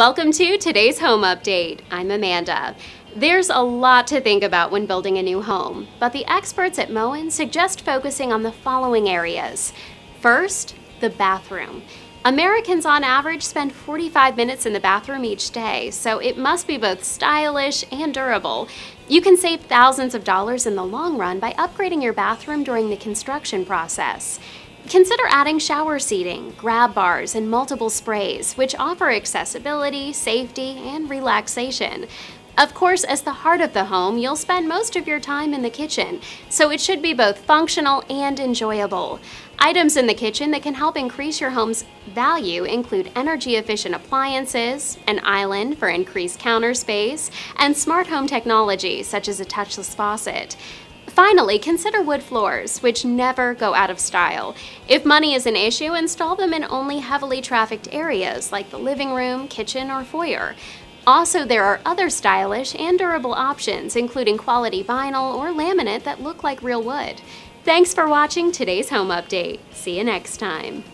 Welcome to today's home update. I'm Amanda. There's a lot to think about when building a new home, but the experts at Moen suggest focusing on the following areas. First, the bathroom. Americans on average spend 45 minutes in the bathroom each day, so it must be both stylish and durable. You can save thousands of dollars in the long run by upgrading your bathroom during the construction process. Consider adding shower seating, grab bars, and multiple sprays, which offer accessibility, safety, and relaxation. Of course, as the heart of the home, you'll spend most of your time in the kitchen, so it should be both functional and enjoyable. Items in the kitchen that can help increase your home's value include energy efficient appliances, an island for increased counter space, and smart home technology such as a touchless faucet. Finally, consider wood floors, which never go out of style. If money is an issue, install them in only heavily trafficked areas like the living room, kitchen, or foyer. Also, there are other stylish and durable options, including quality vinyl or laminate that look like real wood. Thanks for watching today's home update. See you next time.